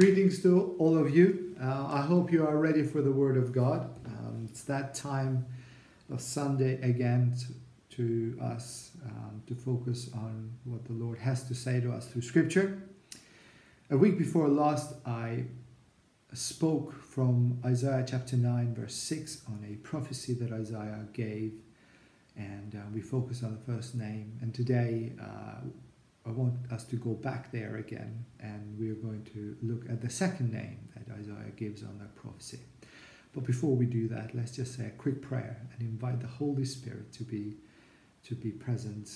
Greetings to all of you. Uh, I hope you are ready for the Word of God. Um, it's that time of Sunday again to, to us um, to focus on what the Lord has to say to us through Scripture. A week before last, I spoke from Isaiah chapter 9, verse 6, on a prophecy that Isaiah gave, and uh, we focused on the first name. And today, uh, I want us to go back there again, and we are going to look at the second name that Isaiah gives on that prophecy. But before we do that, let's just say a quick prayer and invite the Holy Spirit to be to be present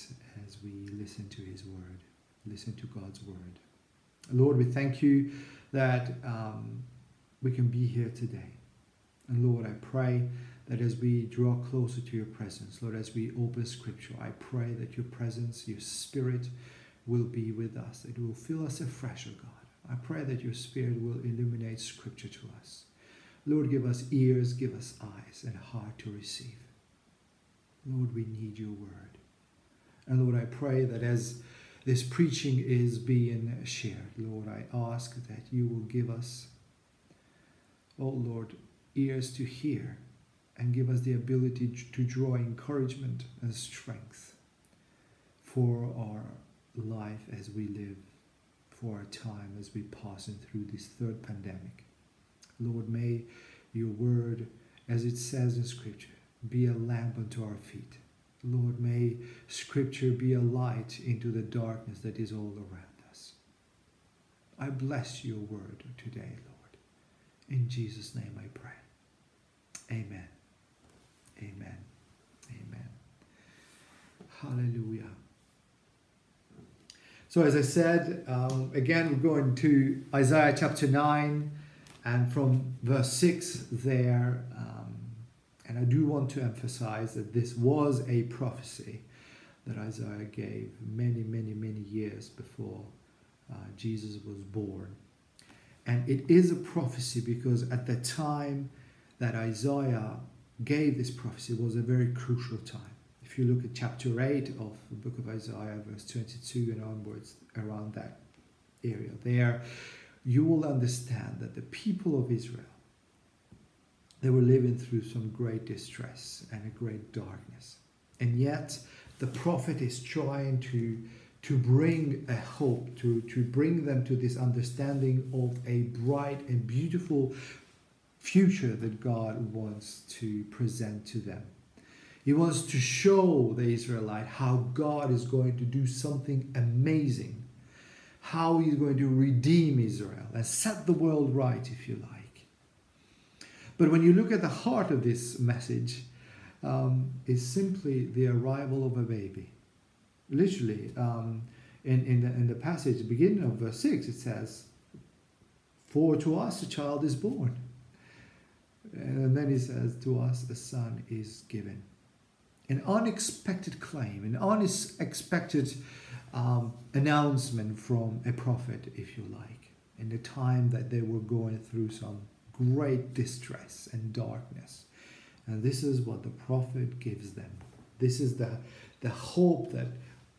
as we listen to His word, listen to God's word. Lord, we thank you that um, we can be here today. And Lord, I pray that as we draw closer to your presence, Lord, as we open scripture, I pray that your presence, your spirit, will be with us. It will fill us afresh, O God. I pray that your Spirit will illuminate Scripture to us. Lord, give us ears, give us eyes, and heart to receive. Lord, we need your word. And Lord, I pray that as this preaching is being shared, Lord, I ask that you will give us, oh Lord, ears to hear and give us the ability to draw encouragement and strength for our life as we live for a time as we pass passing through this third pandemic. Lord, may your word, as it says in Scripture, be a lamp unto our feet. Lord, may Scripture be a light into the darkness that is all around us. I bless your word today, Lord. In Jesus' name I pray. Amen. Amen. Amen. Hallelujah. So, as I said, um, again, we're going to Isaiah chapter 9 and from verse 6 there. Um, and I do want to emphasize that this was a prophecy that Isaiah gave many, many, many years before uh, Jesus was born. And it is a prophecy because at the time that Isaiah gave this prophecy was a very crucial time if you look at chapter 8 of the book of Isaiah, verse 22 and onwards, around that area there, you will understand that the people of Israel, they were living through some great distress and a great darkness. And yet, the prophet is trying to, to bring a hope, to, to bring them to this understanding of a bright and beautiful future that God wants to present to them. He wants to show the Israelite how God is going to do something amazing, how he's going to redeem Israel and set the world right, if you like. But when you look at the heart of this message, um, is simply the arrival of a baby. Literally, um, in, in, the, in the passage, beginning of verse 6, it says, For to us a child is born. And then he says, To us a son is given an unexpected claim, an unexpected um, announcement from a prophet, if you like, in the time that they were going through some great distress and darkness. And this is what the prophet gives them. This is the, the hope that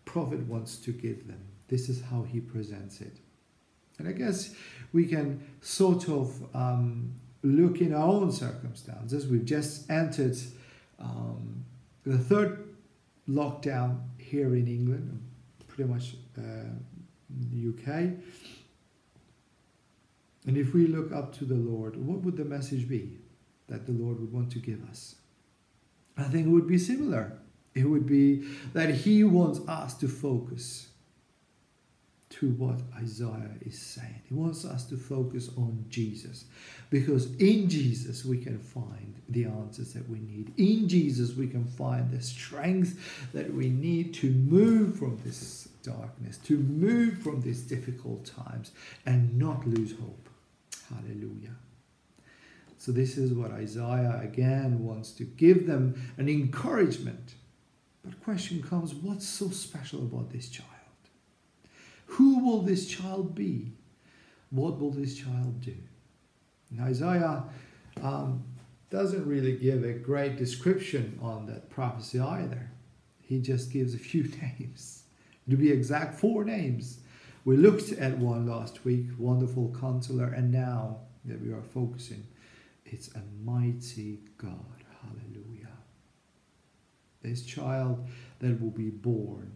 prophet wants to give them. This is how he presents it. And I guess we can sort of um, look in our own circumstances. We've just entered um, the third lockdown here in England, pretty much uh, the UK. And if we look up to the Lord, what would the message be that the Lord would want to give us? I think it would be similar. It would be that He wants us to focus to what Isaiah is saying. He wants us to focus on Jesus because in Jesus we can find the answers that we need. In Jesus we can find the strength that we need to move from this darkness, to move from these difficult times and not lose hope. Hallelujah. So, this is what Isaiah again wants to give them an encouragement. But question comes what's so special about this child? Who will this child be? What will this child do? And Isaiah um, doesn't really give a great description on that prophecy either. He just gives a few names. To be exact, four names. We looked at one last week, Wonderful Counselor, and now that we are focusing, it's a mighty God. Hallelujah. This child that will be born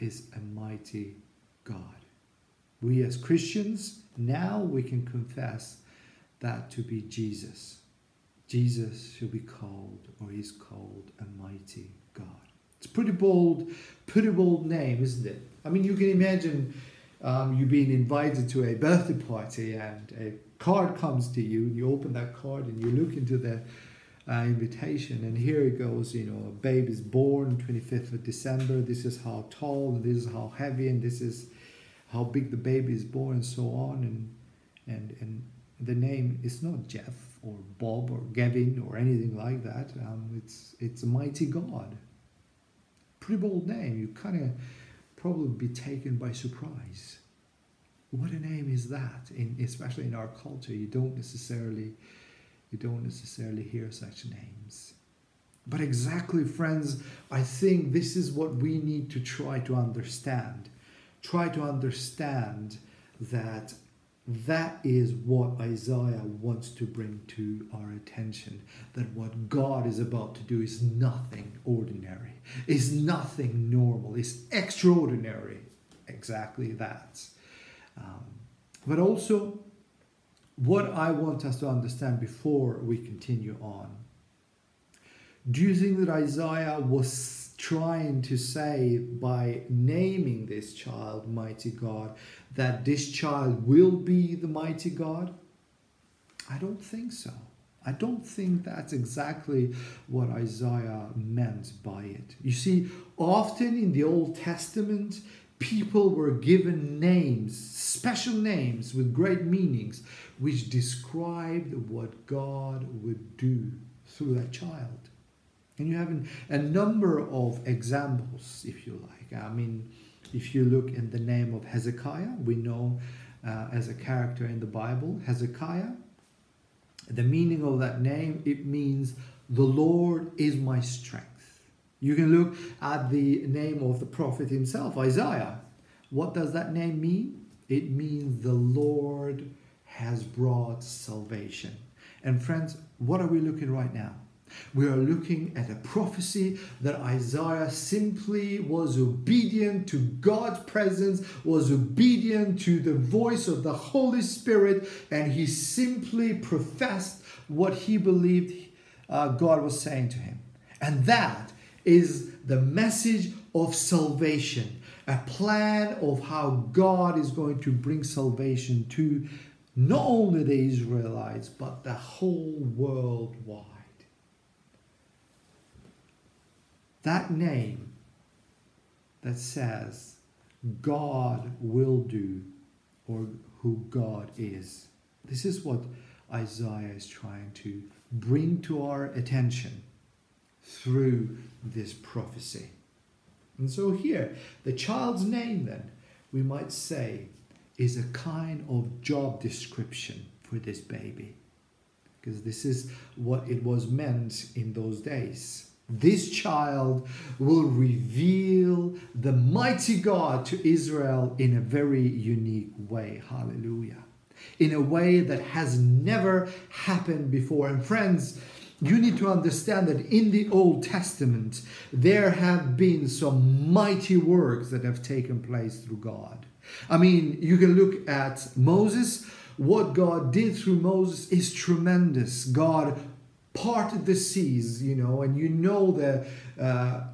is a mighty God. We as Christians, now we can confess that to be Jesus. Jesus shall be called, or is called, a mighty God. It's pretty bold, pretty bold name, isn't it? I mean, you can imagine um, you being invited to a birthday party and a card comes to you, and you open that card and you look into the uh, invitation, and here it goes. You know, a baby is born 25th of December. This is how tall, this is how heavy, and this is how big the baby is born, and so on. And and and the name is not Jeff or Bob or Gavin or anything like that. Um, it's it's a mighty God. Pretty bold name. You kind of probably be taken by surprise. What a name is that? In especially in our culture, you don't necessarily you don't necessarily hear such names. But exactly, friends, I think this is what we need to try to understand. Try to understand that that is what Isaiah wants to bring to our attention. That what God is about to do is nothing ordinary, is nothing normal, is extraordinary. Exactly that. Um, but also, what I want us to understand before we continue on. Do you think that Isaiah was trying to say by naming this child mighty God that this child will be the mighty God? I don't think so. I don't think that's exactly what Isaiah meant by it. You see, often in the Old Testament, people were given names, special names with great meanings, which described what God would do through that child. And you have a number of examples, if you like. I mean, if you look in the name of Hezekiah, we know uh, as a character in the Bible, Hezekiah, the meaning of that name, it means the Lord is my strength. You can look at the name of the prophet himself, Isaiah. What does that name mean? It means the Lord has brought salvation. And friends, what are we looking right now? We are looking at a prophecy that Isaiah simply was obedient to God's presence, was obedient to the voice of the Holy Spirit, and he simply professed what he believed uh, God was saying to him. And that is the message of salvation, a plan of how God is going to bring salvation to not only the Israelites, but the whole world wide. That name that says God will do or who God is. This is what Isaiah is trying to bring to our attention through this prophecy. And so here, the child's name, then, we might say, is a kind of job description for this baby. Because this is what it was meant in those days. This child will reveal the mighty God to Israel in a very unique way. Hallelujah. In a way that has never happened before. And friends, you need to understand that in the Old Testament, there have been some mighty works that have taken place through God. I mean, you can look at Moses. What God did through Moses is tremendous. God parted the seas, you know, and you know the uh,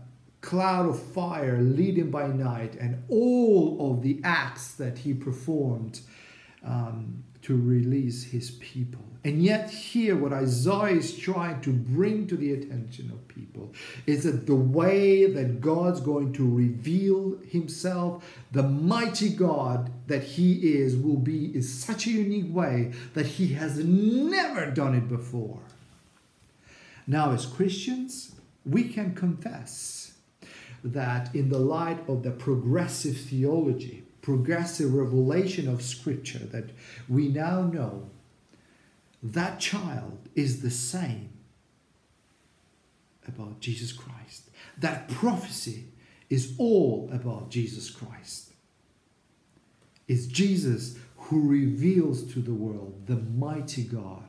cloud of fire leading by night and all of the acts that he performed um, to release his people. And yet, here, what Isaiah is trying to bring to the attention of people is that the way that God's going to reveal himself, the mighty God that he is, will be in such a unique way that he has never done it before. Now, as Christians, we can confess that in the light of the progressive theology, progressive revelation of Scripture that we now know that child is the same about Jesus Christ. That prophecy is all about Jesus Christ. It's Jesus who reveals to the world the mighty God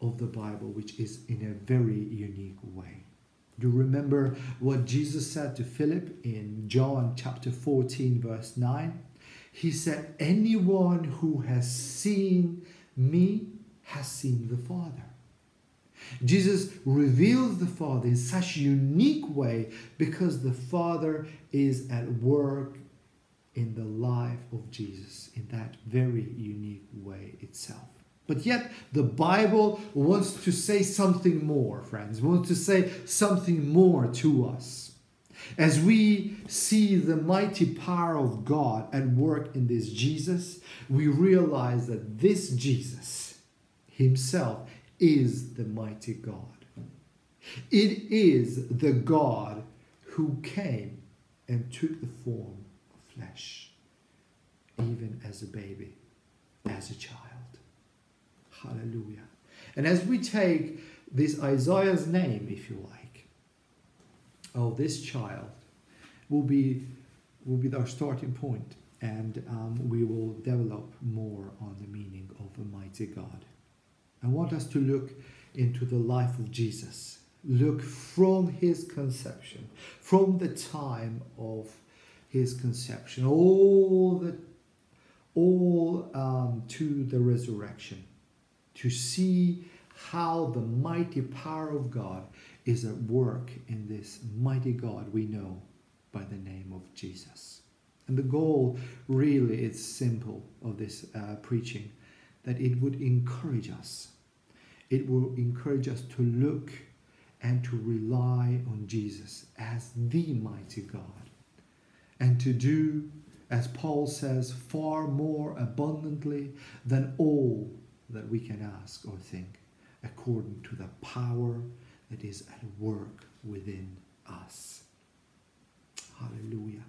of the Bible, which is in a very unique way. You remember what Jesus said to Philip in John chapter 14, verse 9? He said, Anyone who has seen me has seen the Father. Jesus reveals the Father in such a unique way because the Father is at work in the life of Jesus in that very unique way itself. But yet, the Bible wants to say something more, friends, wants to say something more to us. As we see the mighty power of God at work in this Jesus, we realize that this Jesus himself is the mighty God. It is the God who came and took the form of flesh, even as a baby, as a child. Hallelujah. And as we take this Isaiah's name, if you like, oh, this child, will be will be our starting point, and um, we will develop more on the meaning of a mighty God. I want us to look into the life of Jesus. Look from his conception, from the time of his conception, all the all um, to the resurrection to see how the mighty power of God is at work in this mighty God we know by the name of Jesus. And the goal really is simple of this uh, preaching that it would encourage us. It will encourage us to look and to rely on Jesus as the mighty God and to do, as Paul says, far more abundantly than all that we can ask or think according to the power that is at work within us. Hallelujah.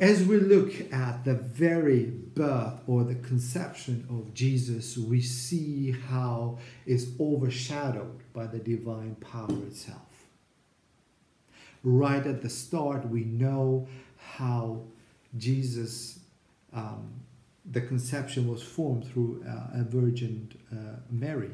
As we look at the very birth or the conception of Jesus, we see how it's overshadowed by the divine power itself. Right at the start, we know how Jesus um, the conception was formed through uh, a Virgin uh, Mary.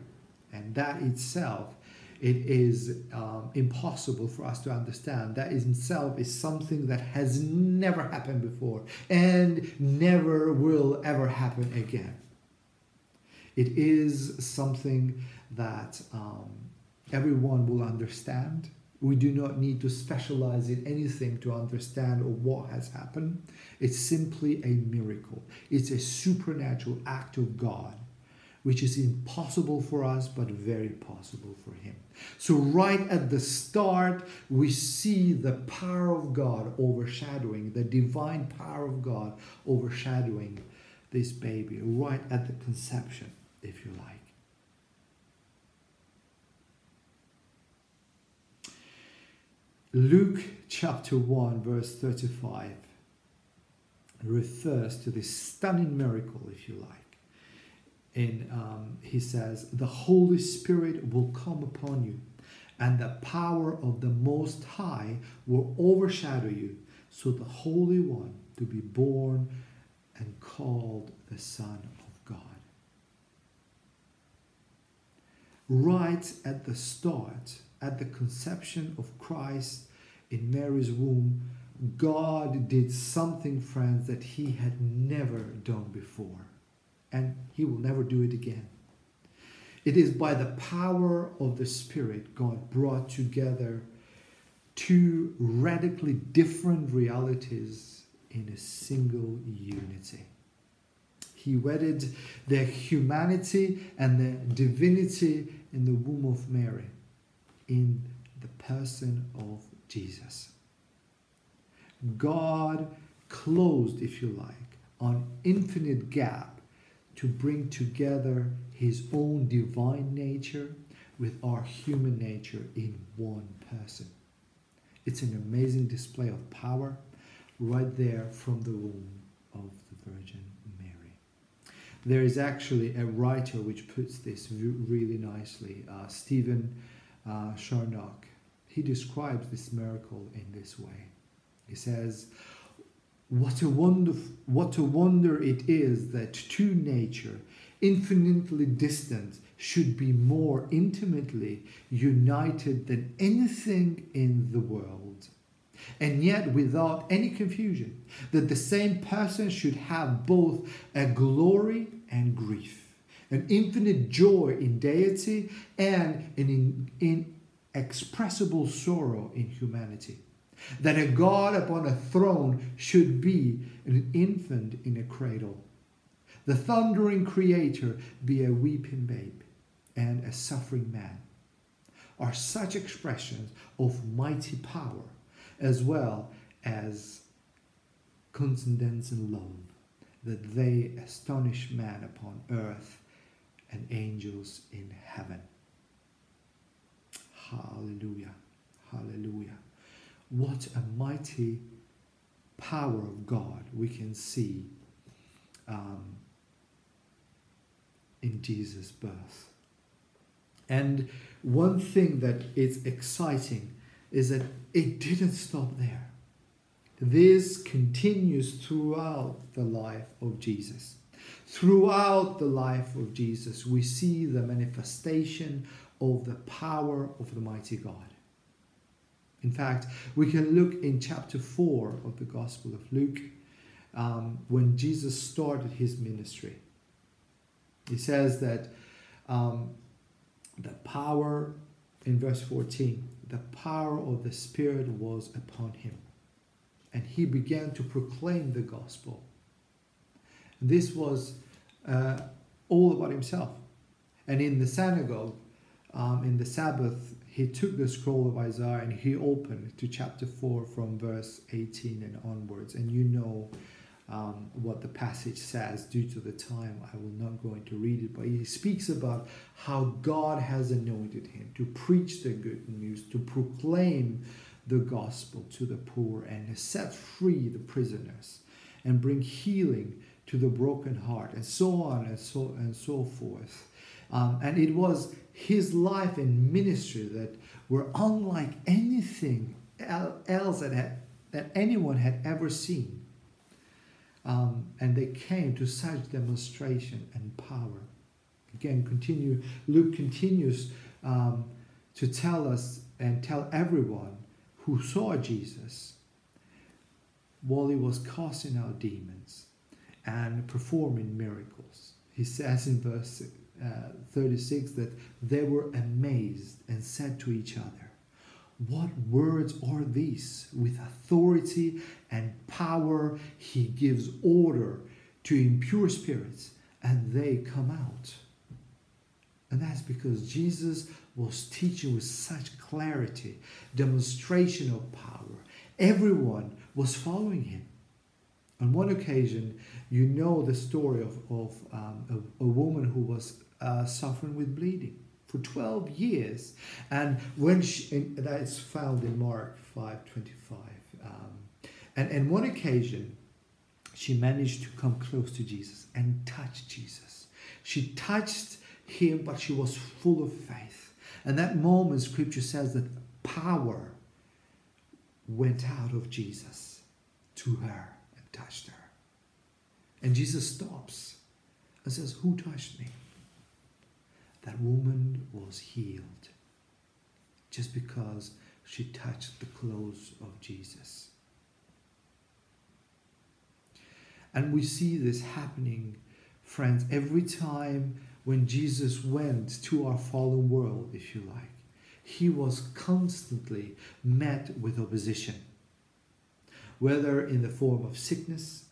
And that itself, it is um, impossible for us to understand. That in itself is something that has never happened before and never will ever happen again. It is something that um, everyone will understand we do not need to specialize in anything to understand what has happened. It's simply a miracle. It's a supernatural act of God, which is impossible for us, but very possible for Him. So, right at the start, we see the power of God overshadowing, the divine power of God overshadowing this baby, right at the conception, if you like. Luke chapter 1, verse 35 refers to this stunning miracle, if you like. And um, he says, The Holy Spirit will come upon you, and the power of the Most High will overshadow you. So the Holy One to be born and called the Son of God. Right at the start, at the conception of Christ in Mary's womb, God did something, friends, that he had never done before. And he will never do it again. It is by the power of the Spirit God brought together two radically different realities in a single unity. He wedded the humanity and the divinity in the womb of Mary in the person of Jesus. God closed, if you like, an infinite gap to bring together his own divine nature with our human nature in one person. It's an amazing display of power right there from the womb of the Virgin Mary. There is actually a writer which puts this really nicely, uh, Stephen uh, Charnock he describes this miracle in this way. He says, what a wonder, what a wonder it is that two nature, infinitely distant, should be more intimately united than anything in the world. And yet, without any confusion, that the same person should have both a glory and grief, an infinite joy in deity and an inexpressible sorrow in humanity. That a God upon a throne should be an infant in a cradle, the thundering creator be a weeping babe and a suffering man, are such expressions of mighty power as well as coincidence and love that they astonish man upon earth and angels in heaven. Hallelujah. Hallelujah. What a mighty power of God we can see um, in Jesus' birth. And one thing that is exciting is that it didn't stop there. This continues throughout the life of Jesus. Throughout the life of Jesus, we see the manifestation of the power of the mighty God. In fact, we can look in chapter 4 of the Gospel of Luke um, when Jesus started his ministry. He says that um, the power, in verse 14, the power of the Spirit was upon him. And he began to proclaim the gospel. This was uh, all about himself. And in the synagogue, um, in the Sabbath, he took the scroll of Isaiah and he opened to chapter 4 from verse 18 and onwards. And you know um, what the passage says. Due to the time, I will not go into read it, but he speaks about how God has anointed him to preach the good news, to proclaim the gospel to the poor, and set free the prisoners, and bring healing to the broken heart, and so on and so and so forth. Um, and it was his life and ministry that were unlike anything else that had, that anyone had ever seen. Um, and they came to such demonstration and power. Again, continue. Luke continues um, to tell us and tell everyone who saw Jesus while he was casting out demons and performing miracles. He says in verse uh, 36 that they were amazed and said to each other, what words are these? With authority and power, he gives order to impure spirits, and they come out. And that's because Jesus was teaching with such clarity, demonstration of power. Everyone was following him. On one occasion, you know the story of, of um, a, a, woman who was uh, suffering with bleeding for 12 years. And when she, and that's found in Mark 5.25. Um, and, and one occasion, she managed to come close to Jesus and touch Jesus. She touched him, but she was full of faith. And that moment, scripture says that power went out of Jesus to her and touched her. And Jesus stops and says, Who touched me? That woman was healed just because she touched the clothes of Jesus. And we see this happening, friends, every time when Jesus went to our fallen world, if you like. He was constantly met with opposition, whether in the form of sickness,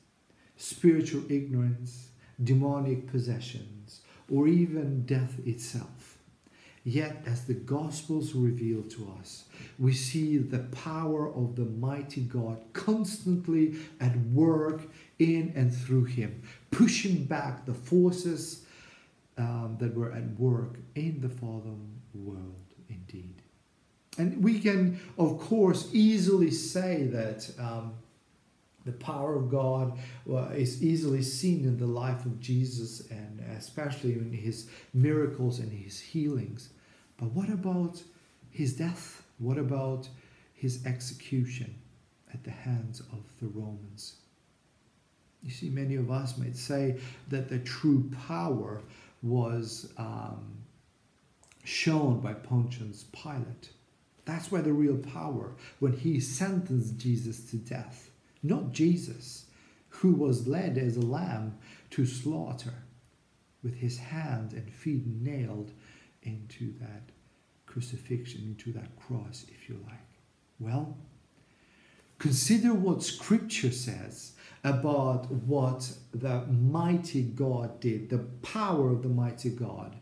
spiritual ignorance, demonic possessions, or even death itself. Yet, as the Gospels reveal to us, we see the power of the mighty God constantly at work in and through him, pushing back the forces um, that were at work in the fallen world indeed. And we can, of course, easily say that um, the power of God is easily seen in the life of Jesus and especially in his miracles and his healings. But what about his death? What about his execution at the hands of the Romans? You see, many of us might say that the true power was um, shown by Pontius Pilate. That's where the real power, when he sentenced Jesus to death, not Jesus, who was led as a lamb to slaughter with his hand and feet nailed into that crucifixion, into that cross, if you like. Well, consider what scripture says about what the mighty God did, the power of the mighty God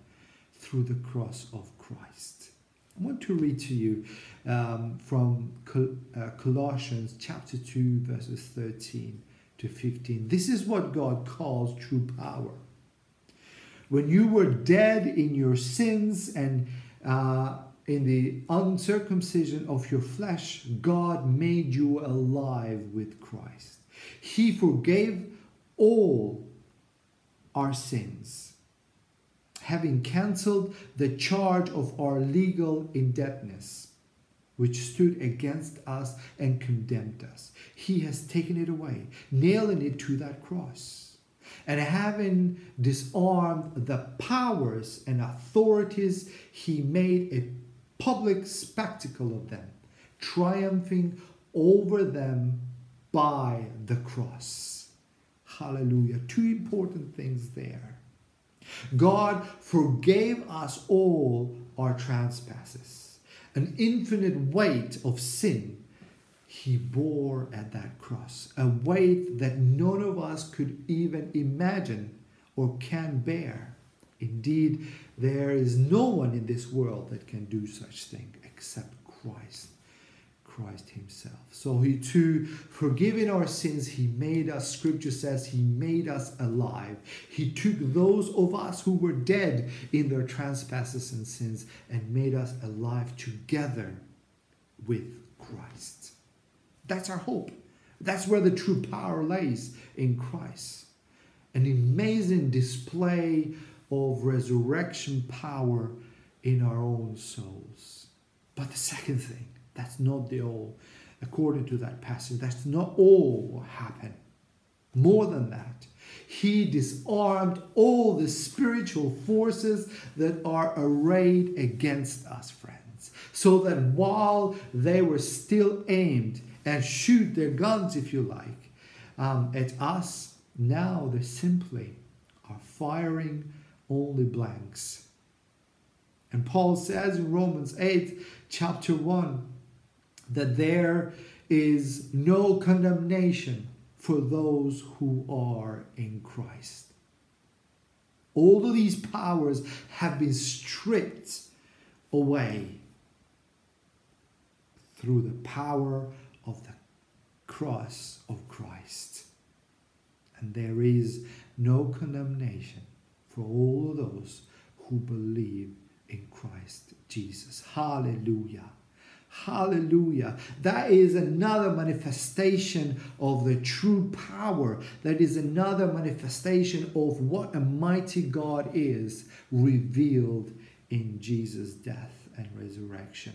through the cross of Christ. I want to read to you um, from Col- uh, Colossians chapter 2, verses 13 to 15. This is what God calls true power. When you were dead in your sins and uh, in the uncircumcision of your flesh, God made you alive with Christ. He forgave all our sins, having cancelled the charge of our legal indebtedness, which stood against us and condemned us. He has taken it away, nailing it to that cross. And having disarmed the powers and authorities, he made a public spectacle of them, triumphing over them by the cross. Hallelujah. Two important things there. God forgave us all our trespasses, an infinite weight of sin he bore at that cross, a weight that none of us could even imagine or can bear. Indeed, there is no one in this world that can do such thing except Christ. Christ Himself. So He too, forgiving our sins, He made us, Scripture says, He made us alive. He took those of us who were dead in their trespasses and sins and made us alive together with Christ. That's our hope. That's where the true power lays in Christ. An amazing display of resurrection power in our own souls. But the second thing, that's not the all. According to that passage, that's not all what happened. More than that, he disarmed all the spiritual forces that are arrayed against us, friends. So that while they were still aimed and shoot their guns, if you like, um, at us, now they simply are firing only blanks. And Paul says in Romans 8, chapter 1, that there is no condemnation for those who are in Christ. All of these powers have been stripped away through the power of the cross of Christ. And there is no condemnation for all those who believe in Christ Jesus. Hallelujah. Hallelujah. That is another manifestation of the true power. That is another manifestation of what a mighty God is revealed in Jesus' death and resurrection.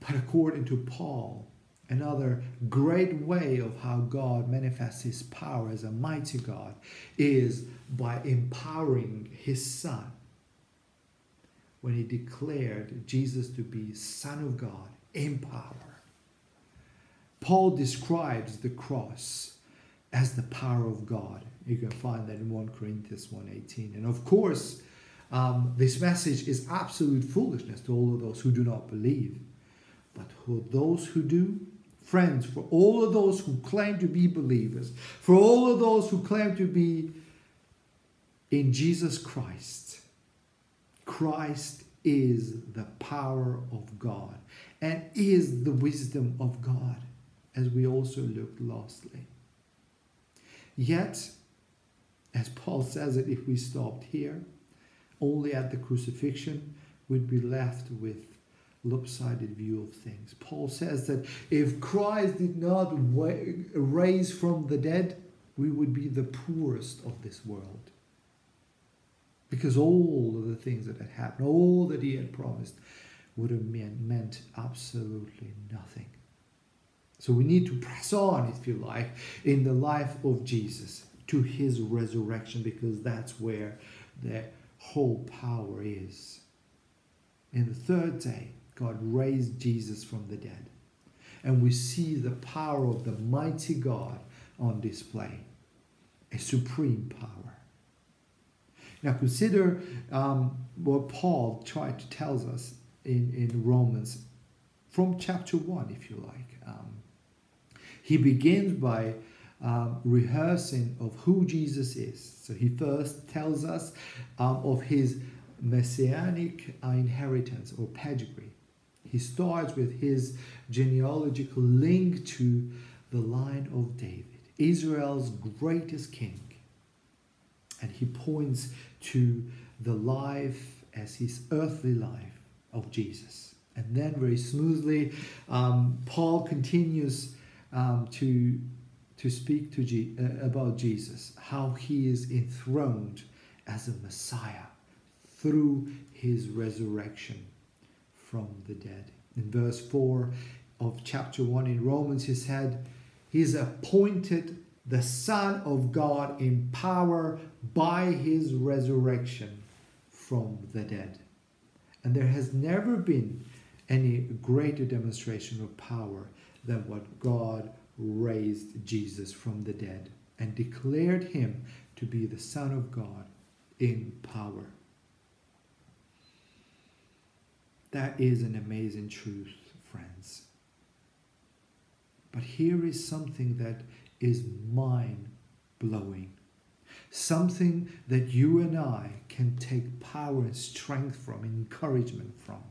But according to Paul, another great way of how God manifests his power as a mighty God is by empowering his son when he declared Jesus to be Son of God in power. Paul describes the cross as the power of God. You can find that in 1 Corinthians 1.18. And of course, um, this message is absolute foolishness to all of those who do not believe. But for those who do, friends, for all of those who claim to be believers, for all of those who claim to be in Jesus Christ, Christ is the power of God and is the wisdom of God, as we also looked lastly. Yet, as Paul says it, if we stopped here, only at the crucifixion, we'd be left with lopsided view of things. Paul says that if Christ did not raise from the dead, we would be the poorest of this world. Because all of the things that had happened, all that he had promised, would have meant, absolutely nothing. So we need to press on, if you like, in the life of Jesus to his resurrection because that's where the whole power is. In the third day, God raised Jesus from the dead. And we see the power of the mighty God on display a supreme power. Now, consider um, what Paul tried to tell us in, in Romans from chapter 1, if you like. Um, he begins by um, rehearsing of who Jesus is. So he first tells us um, of his messianic inheritance or pedigree. He starts with his genealogical link to the line of David, Israel's greatest king. And he points to the life as his earthly life of Jesus. And then, very smoothly, um, Paul continues um, to to speak to uh, about Jesus, how he is enthroned as a Messiah through his resurrection from the dead. In verse 4 of chapter 1 in Romans, he said, He is appointed the Son of God in power by his resurrection from the dead. And there has never been any greater demonstration of power than what God raised Jesus from the dead and declared him to be the Son of God in power. That is an amazing truth, friends. But here is something that is mind blowing. Something that you and I can take power and strength from, encouragement from.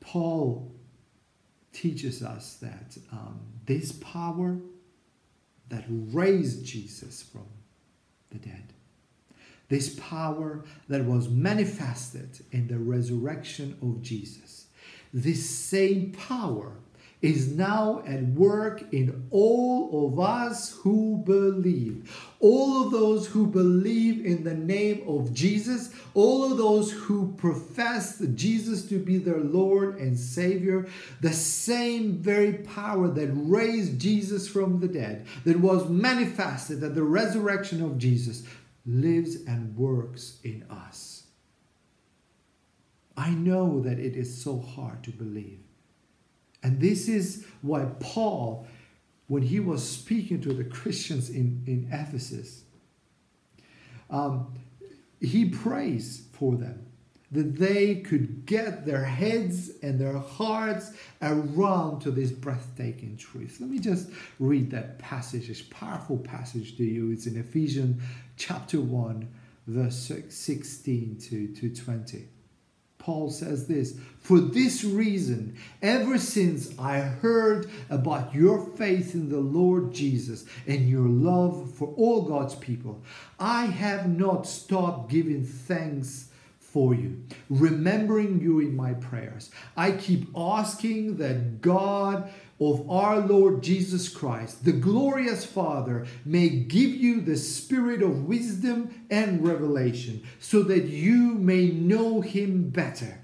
Paul teaches us that um, this power that raised Jesus from the dead, this power that was manifested in the resurrection of Jesus, this same power is now at work in all of us who believe. All of those who believe in the name of Jesus, all of those who profess Jesus to be their Lord and Savior, the same very power that raised Jesus from the dead, that was manifested at the resurrection of Jesus, lives and works in us. I know that it is so hard to believe. And this is why Paul, when he was speaking to the Christians in, in Ephesus, um, he prays for them that they could get their heads and their hearts around to this breathtaking truth. Let me just read that passage, this powerful passage to you. It's in Ephesians chapter 1, verse 16 to, to 20. Paul says this For this reason, ever since I heard about your faith in the Lord Jesus and your love for all God's people, I have not stopped giving thanks for you, remembering you in my prayers. I keep asking that God of our Lord Jesus Christ, the glorious Father, may give you the spirit of wisdom and revelation so that you may know him better.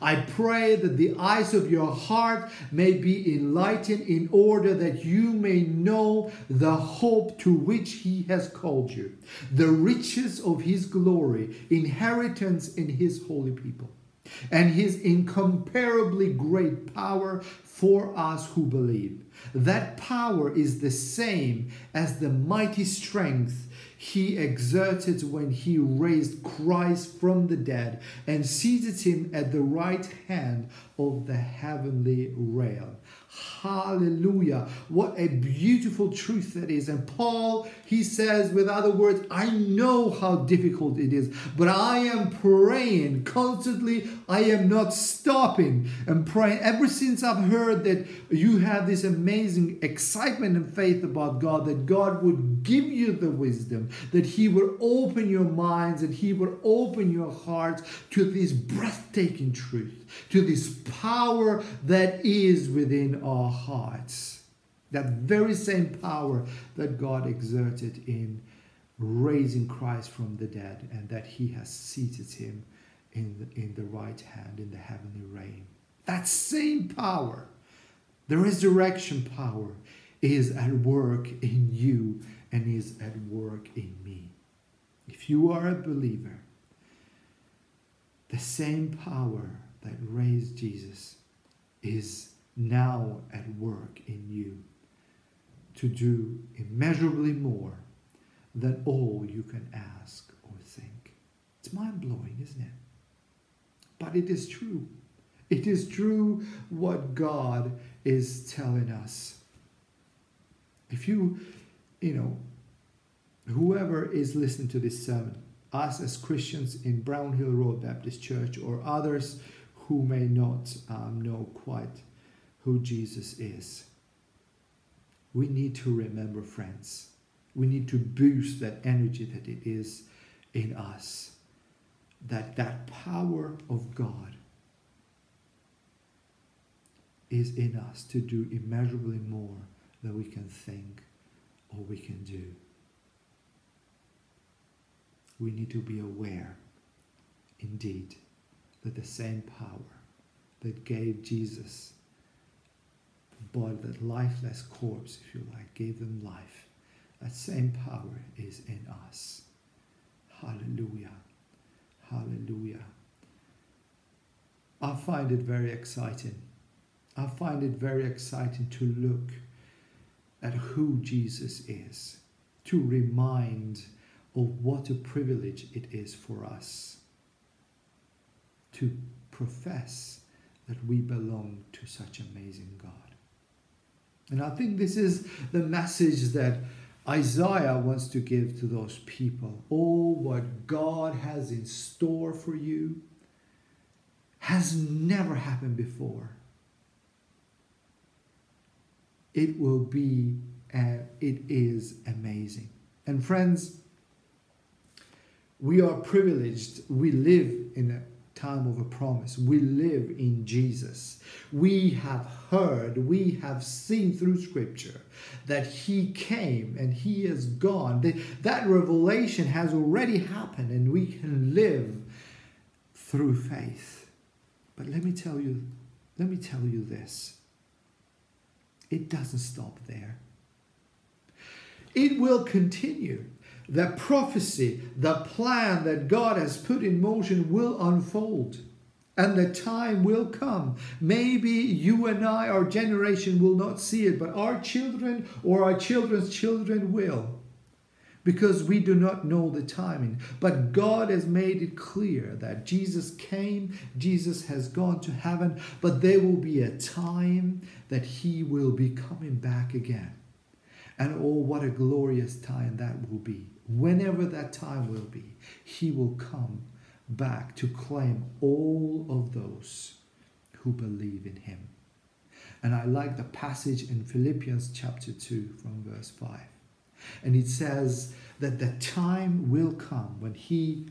I pray that the eyes of your heart may be enlightened in order that you may know the hope to which he has called you, the riches of his glory, inheritance in his holy people, and his incomparably great power for us who believe. That power is the same as the mighty strength he exerted when he raised Christ from the dead and seated him at the right hand of the heavenly realm. Hallelujah. What a beautiful truth that is. And Paul, he says, with other words, I know how difficult it is, but I am praying constantly. I am not stopping and praying. Ever since I've heard that you have this amazing excitement and faith about God, that God would give you the wisdom, that He would open your minds and He would open your hearts to this breathtaking truth to this power that is within our hearts. That very same power that God exerted in raising Christ from the dead and that he has seated him in the, in the right hand in the heavenly reign. That same power The resurrection power is at work in you and is at work in me. If you are a believer, the same power that raised Jesus is now at work in you to do immeasurably more than all you can ask or think. It's mind blowing, isn't it? But it is true. It is true what God is telling us. If you, you know, whoever is listening to this sermon, us as Christians in Brownhill Road Baptist Church or others who may not um, know quite who Jesus is, we need to remember, friends. We need to boost that energy that it is in us. That that power of God is in us to do immeasurably more than we can think or we can do. We need to be aware, indeed, that the same power that gave Jesus the body, that lifeless corpse, if you like, gave them life. That same power is in us. Hallelujah. Hallelujah. I find it very exciting. I find it very exciting to look at who Jesus is, to remind of what a privilege it is for us to profess that we belong to such amazing God. And I think this is the message that Isaiah wants to give to those people. All what God has in store for you has never happened before. It will be, uh, it is amazing. And friends, we are privileged. We live in a time of a promise. We live in Jesus. We have heard, we have seen through Scripture that He came and He is gone. That revelation has already happened, and we can live through faith. But let me tell you, let me tell you this. It doesn't stop there. It will continue the prophecy, the plan that God has put in motion will unfold. And the time will come. Maybe you and I, our generation, will not see it, but our children or our children's children will. Because we do not know the timing. But God has made it clear that Jesus came, Jesus has gone to heaven, but there will be a time that he will be coming back again. And oh, what a glorious time that will be whenever that time will be, he will come back to claim all of those who believe in him. And I like the passage in Philippians chapter 2 from verse 5. And it says that the time will come when he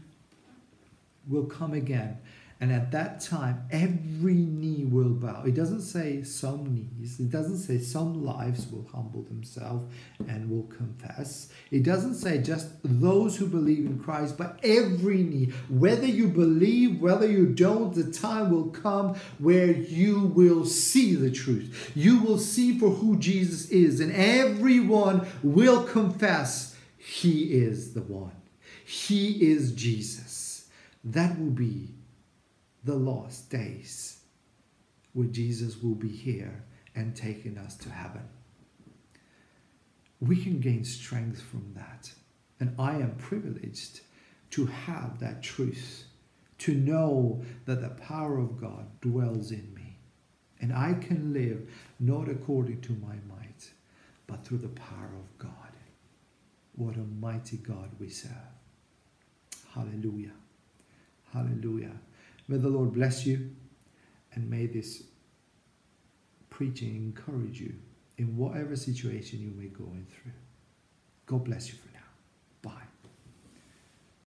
will come again and at that time, every knee will bow. It doesn't say some knees. It doesn't say some lives will humble themselves and will confess. It doesn't say just those who believe in Christ, but every knee. Whether you believe, whether you don't, the time will come where you will see the truth. You will see for who Jesus is, and everyone will confess he is the one. He is Jesus. That will be the last days where Jesus will be here and taking us to heaven. We can gain strength from that. And I am privileged to have that truth, to know that the power of God dwells in me. And I can live not according to my might, but through the power of God. What a mighty God we serve. Hallelujah. Hallelujah. May the Lord bless you and may this preaching encourage you in whatever situation you may be going through. God bless you. Bye.